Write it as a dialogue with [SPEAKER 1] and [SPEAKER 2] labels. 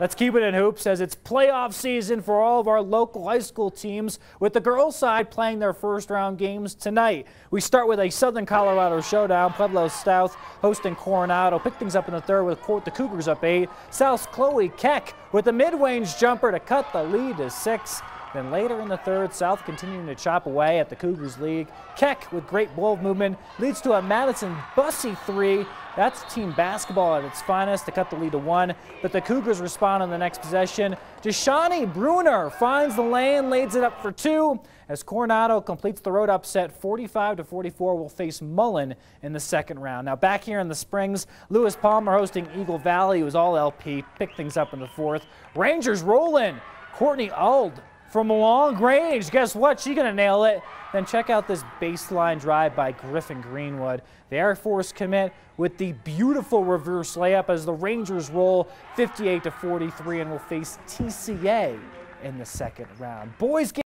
[SPEAKER 1] Let's keep it in hoops as it's playoff season for all of our local high school teams with the girls side playing their first round games tonight. We start with a Southern Colorado showdown. Pueblo South hosting Coronado. Pick things up in the third with court the Cougars up eight. South's Chloe Keck with a mid-range jumper to cut the lead to six. Then later in the third, South continuing to chop away at the Cougars league. Keck with great ball movement leads to a Madison Bussy three. That's team basketball at its finest to cut the lead to one. But the Cougars respond on the next possession. Deshani Bruner finds the lane, lays it up for two. As Coronado completes the road upset 45 to 44 will face Mullen in the second round. Now back here in the Springs, Lewis Palmer hosting Eagle Valley, who's all LP, pick things up in the fourth. Rangers rolling. Courtney Ald from a long range. Guess what? She's going to nail it. Then check out this baseline drive by Griffin Greenwood. The Air Force commit with the beautiful reverse layup as the Rangers roll 58 to 43 and will face TCA in the second round. Boys